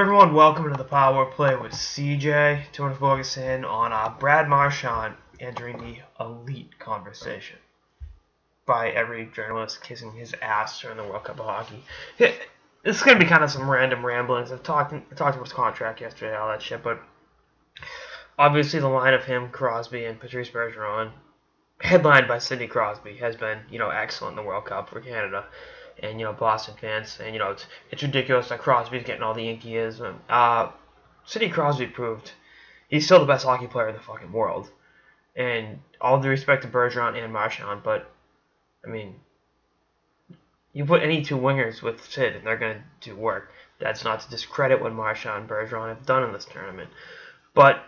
everyone? Welcome to the Power Play with CJ. To focus in on uh, Brad Marchand entering the elite conversation by every journalist kissing his ass during the World Cup of Hockey. This is going to be kind of some random ramblings. I've talked, I talked about his contract yesterday, all that shit, but obviously the line of him, Crosby, and Patrice Bergeron, headlined by Sidney Crosby, has been, you know, excellent in the World Cup for Canada and you know Boston fans, and you know it's it's ridiculous that Crosby's getting all the Yankee is. Uh, Sidney Crosby proved he's still the best hockey player in the fucking world, and all due respect to Bergeron and Marchand, but I mean, you put any two wingers with Sid, and they're gonna do work. That's not to discredit what Marchand and Bergeron have done in this tournament, but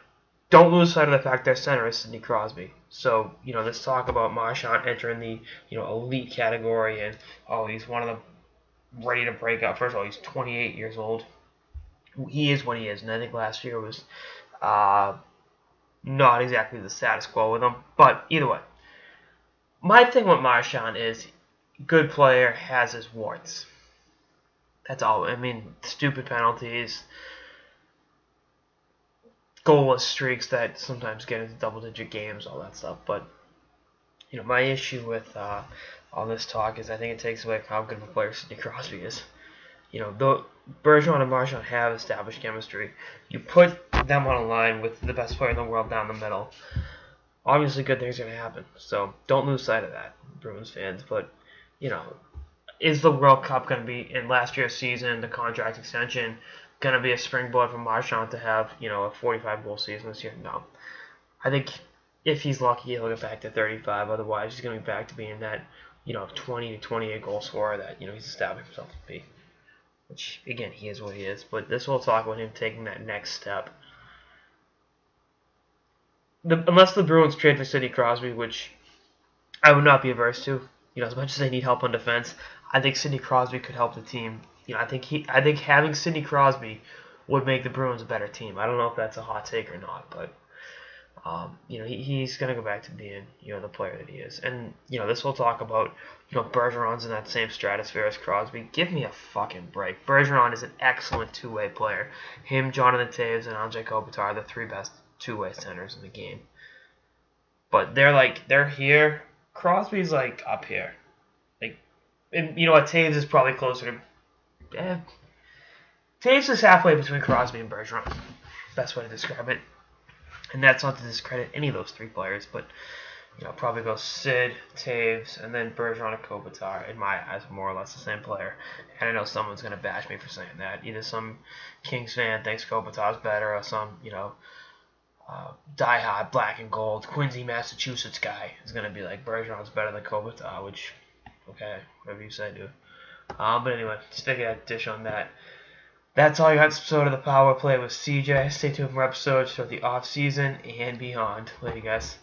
don't lose sight of the fact their center is Sidney Crosby. So, you know, this talk about Marchand entering the, you know, elite category and, oh, he's one of the ready to break out. First of all, he's 28 years old. He is what he is. And I think last year was uh, not exactly the status quo with him. But either way, my thing with Marchand is good player has his warts. That's all. I mean, stupid penalties goalless streaks that sometimes get into double digit games, all that stuff. But you know, my issue with uh, all this talk is I think it takes away from how good of a player Sidney Crosby is. You know, though Bergeron and Marchand have established chemistry, you put them on a line with the best player in the world down the middle. Obviously, good things are going to happen. So don't lose sight of that, Bruins fans. But you know, is the World Cup going to be in last year's season, the contract extension? Going to be a springboard for Marchand to have, you know, a 45 goal season this year? No. I think if he's lucky, he'll get back to 35. Otherwise, he's going to be back to being that, you know, 20 to 28 goal scorer that, you know, he's established himself to be. Which, again, he is what he is. But this will talk about him taking that next step. The, unless the Bruins trade for Sidney Crosby, which I would not be averse to, you know, as much as they need help on defense, I think Sidney Crosby could help the team you know, I think he, I think having Sidney Crosby would make the Bruins a better team. I don't know if that's a hot take or not, but um, you know, he, he's gonna go back to being you know the player that he is. And you know, this we'll talk about you know Bergeron's in that same stratosphere as Crosby. Give me a fucking break. Bergeron is an excellent two-way player. Him, Jonathan Toews, and Anze Kopitar are the three best two-way centers in the game. But they're like they're here. Crosby's like up here. Like, and you know what? Toews is probably closer to eh, Toews is halfway between Crosby and Bergeron. Best way to describe it. And that's not to discredit any of those three players, but you know, probably go Sid, Toews, and then Bergeron and Kopitar. In my eyes, more or less the same player. And I know someone's gonna bash me for saying that. Either some Kings fan thinks Kopitar's better, or some you know uh, diehard black and gold Quincy, Massachusetts guy is gonna be like Bergeron's better than Kopitar, which okay, whatever you say, dude. Um, but anyway, sticking a dish on that. That's all you got episode of the Power Play with CJ. Stay tuned for episodes throughout the off season and beyond. Later, guys.